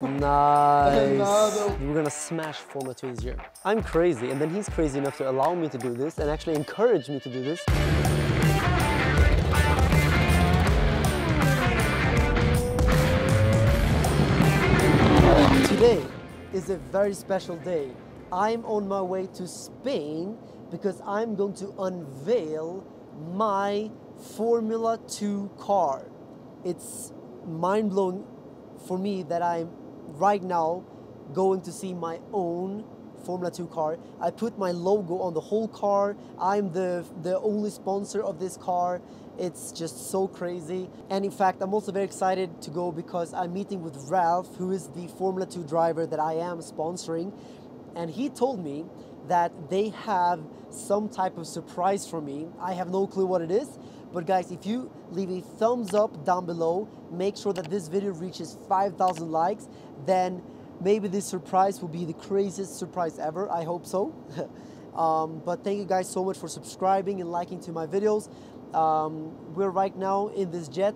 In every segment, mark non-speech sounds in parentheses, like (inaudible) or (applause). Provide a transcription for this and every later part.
Nice. We're gonna smash Formula 2 this year. I'm crazy, and then he's crazy enough to allow me to do this and actually encourage me to do this. Today is a very special day. I'm on my way to Spain because I'm going to unveil my Formula 2 car. It's mind blowing for me that I'm right now going to see my own Formula 2 car. I put my logo on the whole car. I'm the, the only sponsor of this car. It's just so crazy. And in fact, I'm also very excited to go because I'm meeting with Ralph, who is the Formula 2 driver that I am sponsoring. And he told me that they have some type of surprise for me. I have no clue what it is. But guys, if you leave a thumbs up down below, make sure that this video reaches 5,000 likes, then maybe this surprise will be the craziest surprise ever. I hope so. (laughs) um, but thank you guys so much for subscribing and liking to my videos. Um, we're right now in this jet.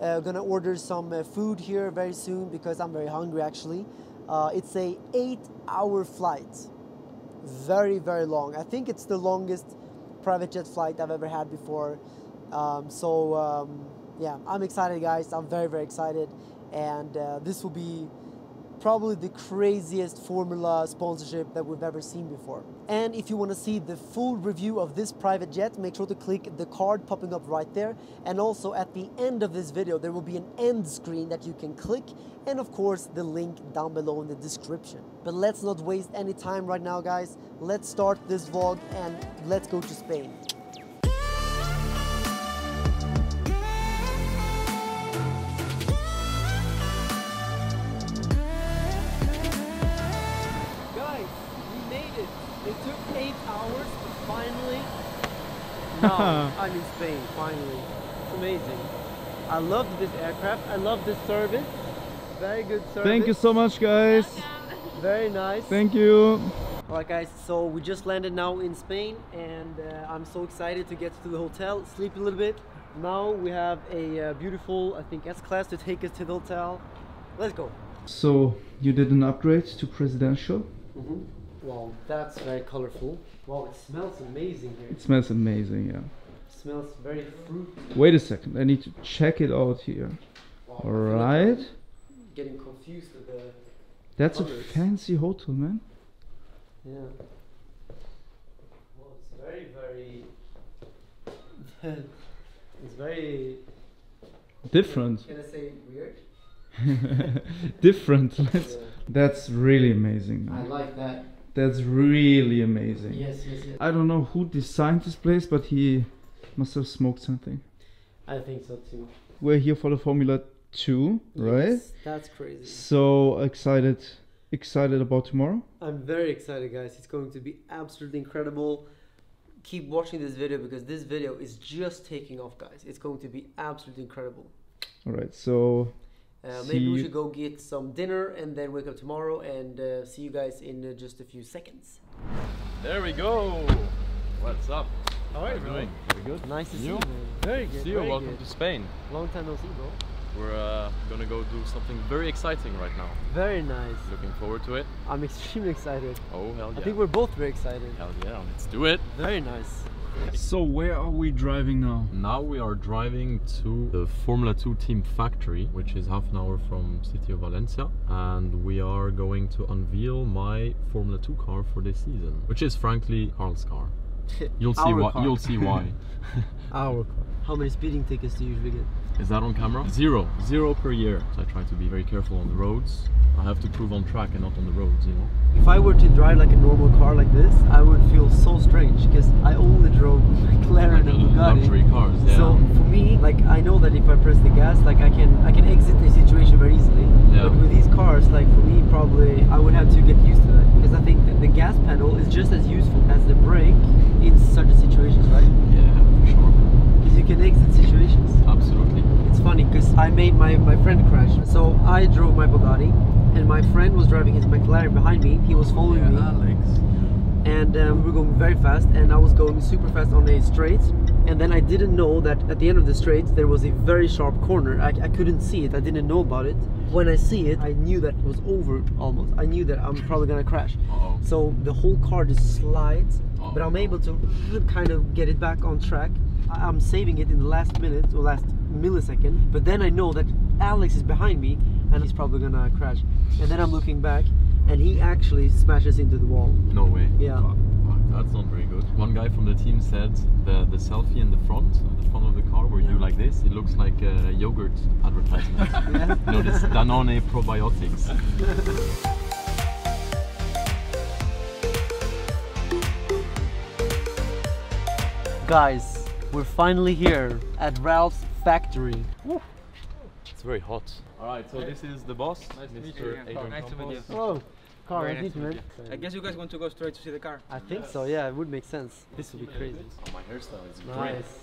Uh, gonna order some uh, food here very soon because I'm very hungry actually. Uh, it's a eight hour flight. Very, very long. I think it's the longest private jet flight I've ever had before. Um, so um, yeah, I'm excited guys. I'm very, very excited. And uh, this will be probably the craziest formula sponsorship that we've ever seen before. And if you want to see the full review of this private jet, make sure to click the card popping up right there. And also at the end of this video, there will be an end screen that you can click and of course the link down below in the description. But let's not waste any time right now guys. Let's start this vlog and let's go to Spain. Finally, now I'm in Spain. Finally, it's amazing. I love this aircraft. I love this service. Very good service. Thank you so much, guys. Very nice. Thank you. All right, guys. So we just landed now in Spain, and uh, I'm so excited to get to the hotel, sleep a little bit. Now we have a uh, beautiful, I think, S-class to take us to the hotel. Let's go. So you did an upgrade to presidential. Mm-hmm. Wow, that's very colorful. Wow, it smells amazing here. It smells amazing, yeah. It smells very fruity. Wait a second, I need to check it out here. Wow, I feel like Alright. Getting confused with the. That's a fancy hotel, man. Yeah. Well, it's very, very. (laughs) it's very. Different. Can I say weird? (laughs) Different. (laughs) That's really amazing. I like that. That's really amazing. Yes, yes, yes. I don't know who designed this place, but he must have smoked something. I think so too. We're here for the Formula 2, right? Yes, that's crazy. So excited, excited about tomorrow. I'm very excited, guys. It's going to be absolutely incredible. Keep watching this video because this video is just taking off, guys. It's going to be absolutely incredible. All right, so Uh, See maybe we should go get some dinner and then wake up tomorrow and uh, see you guys in uh, just a few seconds. There we go. What's up? How are you doing? Very good. Nice to see You? you. man. Very good. See you. very Welcome good. to Spain. Long time no see, bro. We're uh, gonna go do something very exciting right now. Very nice. Looking forward to it. I'm extremely excited. Oh hell yeah! I think we're both very excited. hell yeah. Let's do it. Very nice. So where are we driving now? Now we are driving to the Formula 2 team factory, which is half an hour from city of Valencia, and we are going to unveil my Formula 2 car for this season, which is frankly Carl's car. (laughs) You'll see why. car. You'll see why. (laughs) Our car. How many speeding tickets do you usually get? Is that on camera? Zero. Zero per year. So I try to be very careful on the roads. I have to prove on track and not on the roads, you know. If I were to drive like a normal car like this, I would feel so strange because I only drove (laughs) McLaren and Bugatti. Luxury cars, yeah. So for me, like I know that if I press the gas, like I can I can exit the situation very easily. Yeah. But with these cars, like for me, probably I would have to get used to that because I think that the gas pedal is just as useful as the brake in certain situations, right? Yeah, for sure. Because you can exit situations. Absolutely. It's funny because I made my, my friend crash. So I drove my Bugatti and my friend was driving his McLaren behind me. He was following me Alex. and um, we were going very fast and I was going super fast on a straight and then I didn't know that at the end of the straight there was a very sharp corner. I, I couldn't see it. I didn't know about it. When I see it, I knew that it was over almost. I knew that I'm probably gonna crash. Uh-oh. So the whole car just slides, but Oh. I'm able to kind of get it back on track. I'm saving it in the last minute or last millisecond. But then I know that Alex is behind me and he's probably gonna crash. And then I'm looking back and he actually smashes into the wall. No way. Yeah. Fuck, fuck, that's not very good. One guy from the team said the, the selfie in the front, of the front of the car where you like this, it looks like a yogurt advertisement. (laughs) Yeah. you know, this Danone probiotics. Guys, we're finally here at Ralph's factory. It's very hot. Alright, so this is the boss, Mr. Adrian Nice to meet Campos. you. Hello. Car, Very nice nice to to meet meet you. I guess you guys want to go straight to see the car. I think so, yeah, it would make sense. This would be crazy. Oh, my hairstyle is great. Nice.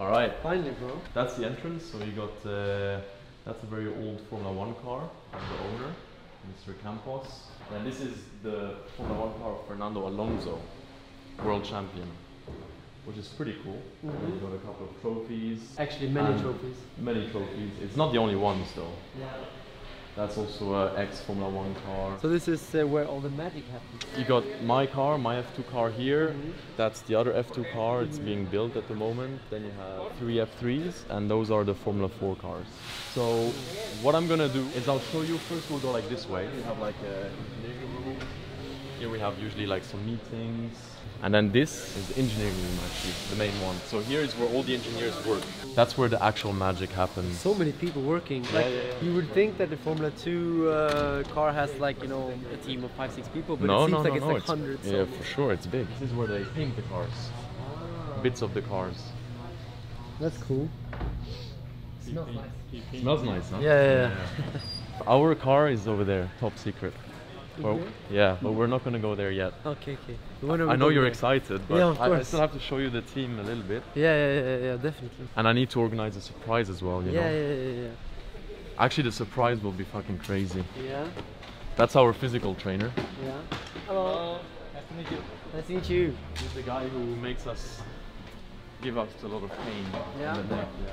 Alright, Finally, bro. that's the entrance. So you got uh, that's a very old Formula One car from the owner, Mr. Campos. And this is the Formula One car of Fernando Alonso, world champion, which is pretty cool. And Mhm. you got a couple of trophies, Actually, many trophies. many trophies. It's not the only ones though. Yeah. That's also a ex Formula One car. So this is uh, where all the magic happens. You got my car, my F2 car here. Mhm. That's the other F2 car. It's being built at the moment. Then you have three F3s, and those are the Formula 4 cars. So what I'm gonna do is I'll show you. First, we'll go like this way. We have like a. Here we have usually like some meetings. And then this is the engineering room actually, the main one. So here is where all the engineers work. That's where the actual magic happens. So many people working. Like yeah, yeah. you would think that the Formula Two uh, car has like you know a team of five, six people, but no, it seems no, like no, it's no. like hundreds. yeah, for sure, it's big. This is where they paint the cars, bits of the cars. that's cool. Smells nice. Smells nice, huh? Yeah, yeah, yeah. (laughs) Our car is over there, top secret. Well, yeah, but we're not gonna go there yet. Okay, okay. When I know you're there? excited, but Yeah, I, I still have to show you the team a little bit. Yeah, yeah, yeah, yeah, definitely. And I need to organize a surprise as well, you Yeah, know. yeah, yeah, yeah. Actually, the surprise will be fucking crazy. Yeah, That's our physical trainer. yeah. Hello. Nice to meet you. Nice to meet you. He's the guy who makes us give us a lot of pain Yeah. in the neck. Yeah.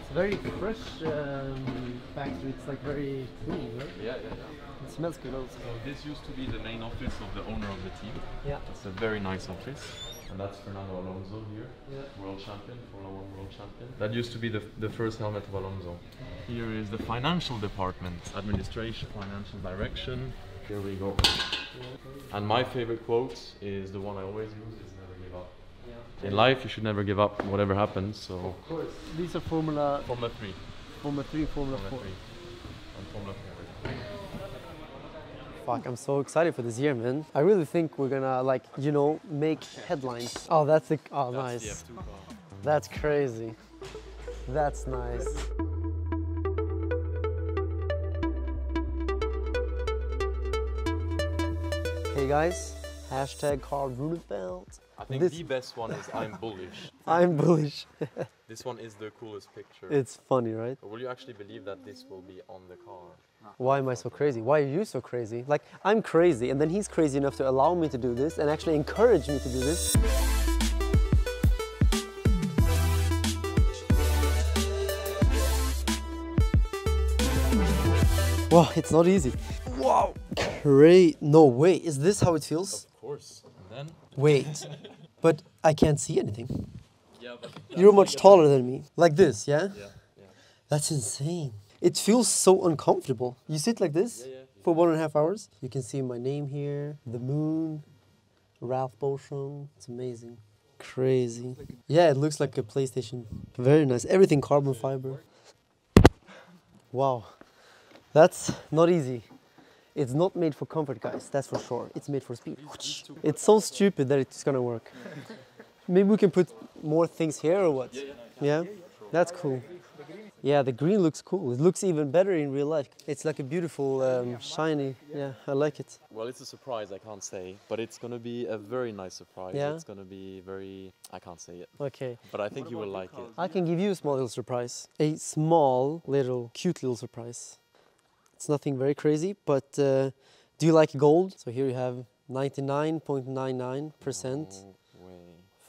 It's very fresh um, factory. It's like very cool. right? Yeah, yeah, yeah. It smells good also. So this used to be the main office of the owner of the team. Yeah. It's a very nice office. And that's Fernando Alonso here, Yeah. world champion, Formula One world champion. That used to be the, the first helmet of Alonso. Here is the financial department, administration, financial direction. Here we go. And my favorite quote is the one I always use: "Is never give up." Yeah. In life, you should never give up, whatever happens. So Of course. These are Formula Formula Three, Formula 3, Formula Formula 4. Three, and Formula Four. Fuck, I'm so excited for this year, man. I really think we're gonna like, you know, make headlines. Oh, that's the oh That's nice. the F2 car. That's crazy. That's nice. Hey guys, hashtag Carl Runefelt. I think This- the best one is I'm bullish. (laughs) I'm bullish. (laughs) This one is the coolest picture. It's funny, right? But will you actually believe that this will be on the car? Why am I so crazy? Why are you so crazy? Like, I'm crazy, and then he's crazy enough to allow me to do this and actually encourage me to do this. Wow, it's not easy. Wow, great. No, way, is this how it feels? Of course. And then? Wait, but I can't see anything. Yeah, but You're much taller than me. Like this, yeah? Yeah, yeah. That's insane. It feels so uncomfortable. You sit like this Yeah, yeah. for one and a half hours. You can see my name here, the moon, Ralph Boschung. It's amazing. Crazy. Yeah, it looks like a PlayStation. Very nice. Everything carbon fiber. Wow. That's not easy. It's not made for comfort, guys. That's for sure. It's made for speed. It's so stupid that it's gonna work. (laughs) Maybe we can put more things here or what? Yeah? That's cool. Yeah, the green looks cool. It looks even better in real life. It's like a beautiful, um, shiny. Yeah, I like it. Well, it's a surprise, I can't say. But it's going to be a very nice surprise. Yeah? It's going to be very. I can't say it. Okay. But I think you will like it. I can give you a small little surprise. A small, little, cute little surprise. It's nothing very crazy, but uh, do you like gold? So here you have 99.99% No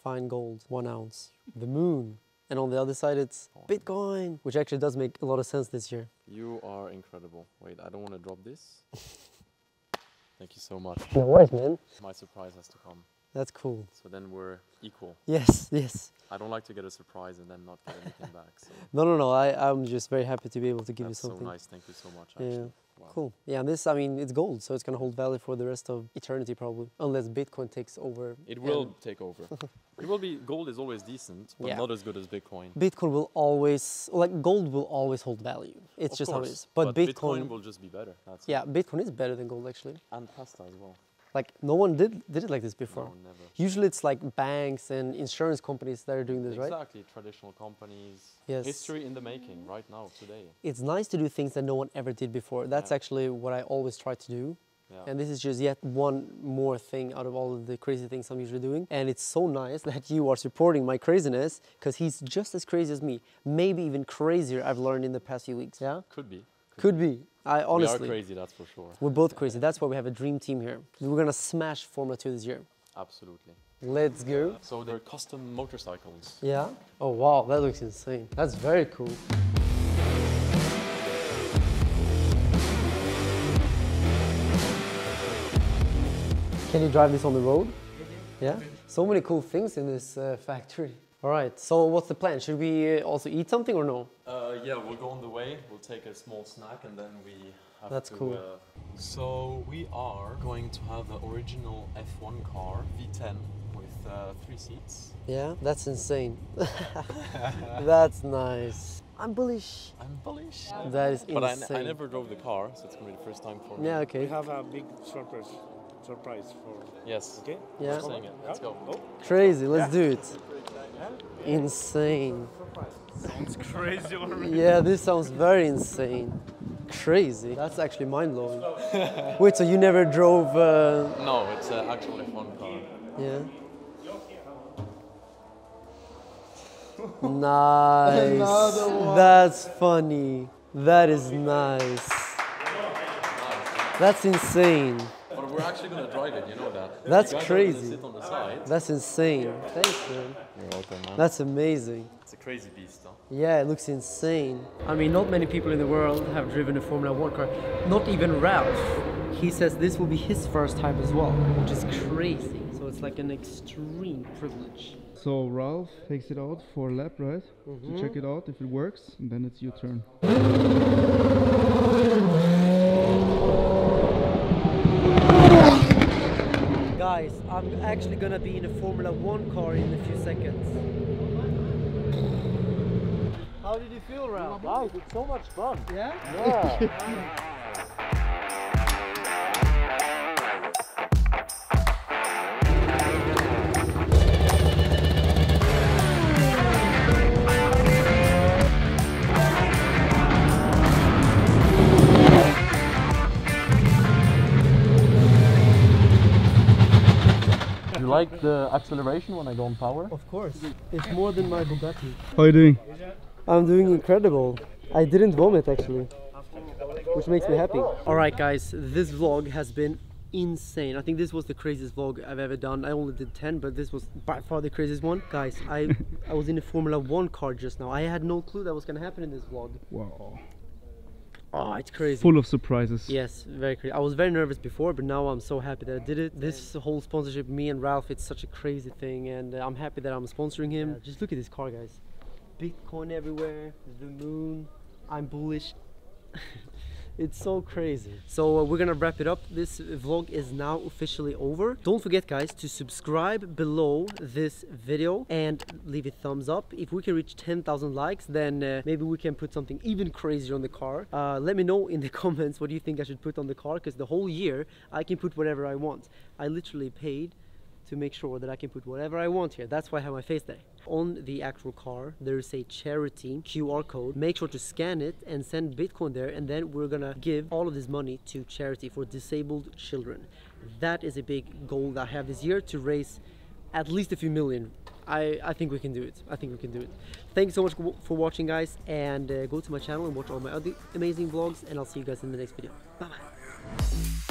fine gold, one ounce. The moon. And on the other side, it's Bitcoin, which actually does make a lot of sense this year. You are incredible. Wait, I don't want to drop this. (laughs) Thank you so much. No worries, man. My surprise has to come. That's cool. So then we're equal. Yes, yes. I don't like to get a surprise and then not get anything back. So (laughs) No, no, no. I, I'm just very happy to be able to give that's you so something. nice. Thank you so much. Yeah. Wow. Cool. Yeah, and this, I mean, it's gold, so it's gonna hold value for the rest of eternity probably, unless Bitcoin takes over. It will take over. (laughs) it will be. Gold is always decent, but Yeah. not as good as Bitcoin. Bitcoin will always, like, gold will always hold value. It's Of just how it course, is. But, Bitcoin, will just be better. That's it. yeah, Bitcoin is better than gold actually. And pasta as well. Like, no one did did it like this before. No, never. Usually, it's like banks and insurance companies that are doing this, right? Exactly. Traditional companies. Yes. History in the making right now, today. It's nice to do things that no one ever did before. That's Yeah. actually what I always try to do. Yeah. And this is just yet one more thing out of all of the crazy things I'm usually doing. And it's so nice (laughs) that you are supporting my craziness because he's just as crazy as me. Maybe even crazier, I've learned in the past few weeks. Yeah? Could be. Could be. I honestly. We are crazy, that's for sure. We're both crazy. That's why we have a dream team here. We're gonna smash Formula 2 this year. Absolutely. Let's go. So they're custom motorcycles. Yeah? Oh wow, that looks insane. That's very cool. Can you drive this on the road? Yeah? So many cool things in this uh, factory. All right, so what's the plan? Should we uh, also eat something or no? Uh, yeah, we'll go on the way. We'll take a small snack and then we have That's to. cool. Uh, so we are going to have the original F1 car V10 with uh, three seats. Yeah, that's insane. (laughs) (laughs) that's nice. I'm bullish. I'm bullish. That is But I, insane. I never drove the car, so it's gonna be the first time for me. Yeah, okay. We have a big surprise, surprise for. Yes. Okay. Yeah. Just saying it. Let's go. Oh, Crazy, let's do it. Insane. sounds crazy already. Yeah, this sounds very insane. Crazy. That's actually mind blowing. (laughs) Wait, so you never drove? Uh, No, it's an actual F1 car. yeah. Nice. That's funny. That is nice. That's insane. But we're actually gonna drive it. You know that. (laughs) That's crazy. Sit on the side. That's insane. Thanks, man. You're welcome, man. That's amazing. It's a crazy beast, though. Yeah, it looks insane. I mean, not many people in the world have driven a Formula One car. Not even Ralph. He says this will be his first time as well, which is crazy. So it's like an extreme privilege. So Ralph takes it out for a lap, right? To mm-hmm. check it out if it works, and then it's your turn. (laughs) Guys, I'm actually gonna be in a Formula One car in a few seconds. How did you feel, Ralph? Nice, it's so much fun. Yeah? Yeah. (laughs) like the acceleration when I go on power? Of course. It's more than my Bugatti. How are you doing? I'm doing incredible. I didn't vomit actually, which makes me happy. All right, guys, this vlog has been insane. I think this was the craziest vlog I've ever done. I only did 10, but this was by far the craziest one. Guys, I I was in a Formula One car just now. I had no clue that was gonna happen in this vlog. Wow. Oh, it's crazy. Full of surprises. Yes, very crazy. I was very nervous before, but now I'm so happy that I did it. This whole sponsorship, me and Ralph, it's such a crazy thing, and uh, I'm happy that I'm sponsoring him. just look at this car, guys. Bitcoin everywhere, the moon. I'm bullish. (laughs) it's so crazy. So uh, we're gonna wrap it up. This vlog is now officially over. Don't forget, guys, to subscribe below this video and leave a thumbs up. If we can reach 10,000 likes, then uh, maybe we can put something even crazier on the car. Uh, let me know in the (laughs) comments what do you think I should put on the car, because the whole year I can put whatever I want. I literally paid to make sure that I can put whatever I want here. That's why I have my face there. On the actual car, there is a charity QR code. Make sure to scan it and send Bitcoin there, and then we're gonna give all of this money to charity for disabled children. That is a big goal that I have this year to raise at least a few million. I, I think we can do it. I think we can do it. Thank you so much for watching, guys, and uh, go to my channel and watch all my other amazing vlogs, and I'll see you guys in the next video. Bye bye.